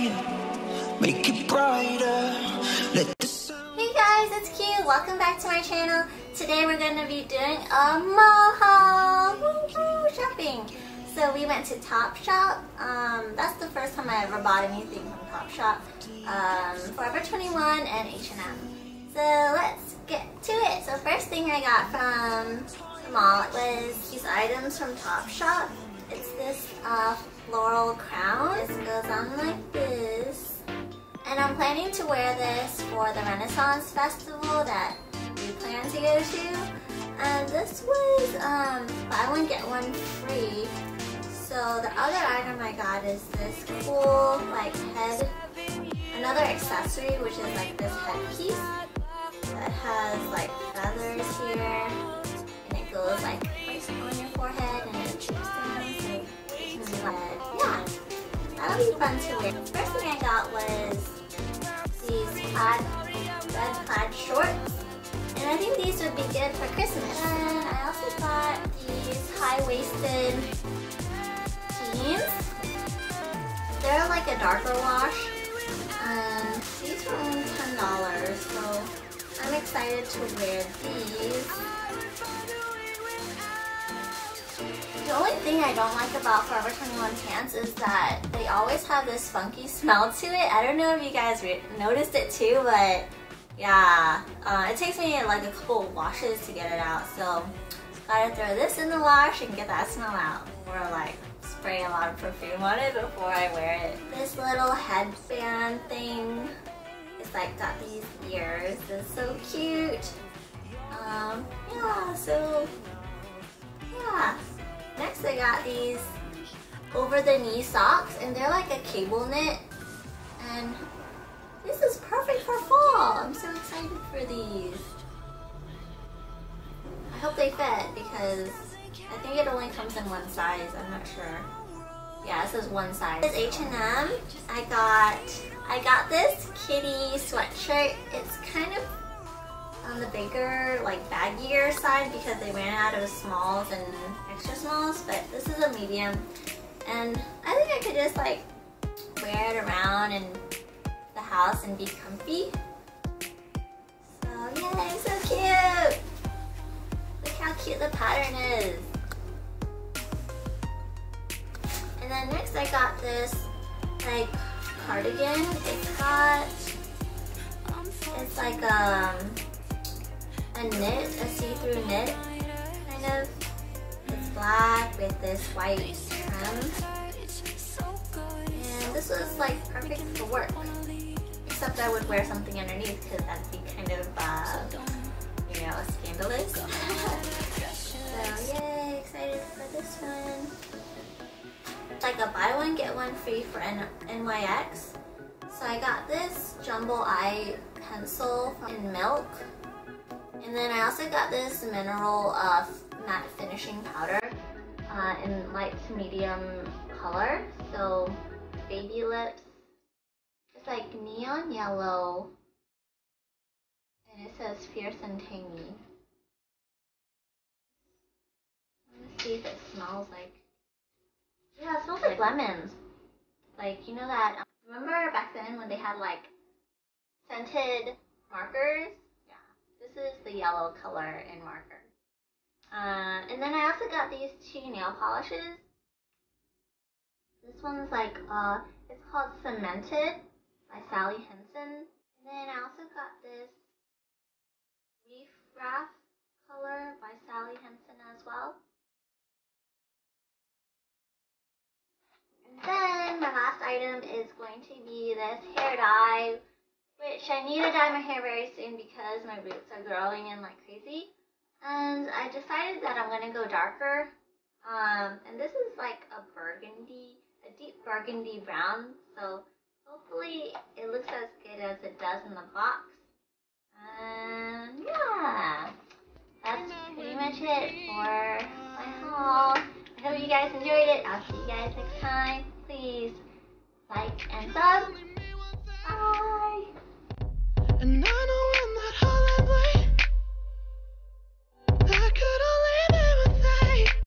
make it brighter. Hey guys, it's Kieu. Welcome back to my channel. Today we're going to be doing a mall haul. Shopping. So we went to Topshop. Um, that's the first time I ever bought anything from Topshop. Um, Forever 21 and H&M. So let's get to it. So first thing I got from the mall was these items from Topshop. It's this uh, floral crown. This goes on like this. And I'm planning to wear this for the Renaissance Festival that we plan to go to. And this was um, buy one get one free. So the other item I got is this cool like head, another accessory which is like this headpiece that has like feathers here and it goes like right on your forehead and it droops down so you yeah, that'll be fun to wear. First thing I got was red plaid shorts. And I think these would be good for Christmas. And I also got these high-waisted jeans. They're like a darker wash. And these were only $10, so I'm excited to wear these. The only thing I don't like about Forever 21 pants is that they always have this funky smell to it. I don't know if you guys noticed it too, but yeah, uh, it takes me like a couple washes to get it out. So gotta throw this in the wash and get that smell out. Or like spray a lot of perfume on it before I wear it. This little headband thing is like got these ears. It's so cute. Um, yeah, so yeah. Next I got these over the knee socks and they're like a cable knit and this is perfect for fall. I'm so excited for these. I hope they fit because I think it only comes in one size. I'm not sure. Yeah, it says one size. This is H&M. I got I got this kitty sweatshirt. It's kind of on the bigger, like baggier side because they ran out of smalls and extra smalls, but this is a medium. And I think I could just like wear it around in the house and be comfy. So yay, so cute! Look how cute the pattern is. And then next I got this like cardigan. It's got, it's like um, a knit, a see-through knit, kind of. It's black with this white trim. And this was like perfect for work. Except I would wear something underneath because that'd be kind of, uh, you know, scandalous. so yay, excited for this one. It's like a buy one, get one free for N NYX. So I got this jumbo eye pencil in milk. And then I also got this mineral uh, matte finishing powder uh, in light to medium color. So baby lips. It's like neon yellow. And it says fierce and tangy. Let's see if it smells like. Yeah, it smells like lemons. Like, you know that. Remember back then when they had like scented markers? The yellow color in marker. Uh, and then I also got these two nail polishes. This one's like, uh, it's called Cemented by Sally Hansen. And then I also got this Reef Raff color by Sally Hansen as well. And then my last item is going to be this hair dye which I need to dye my hair very soon because my roots are growing in like crazy. And I decided that I'm going to go darker. Um, and this is like a burgundy, a deep burgundy brown. So hopefully it looks as good as it does in the box. And yeah, that's pretty much it for my haul. I hope you guys enjoyed it. I'll see you guys next time. Please like and sub.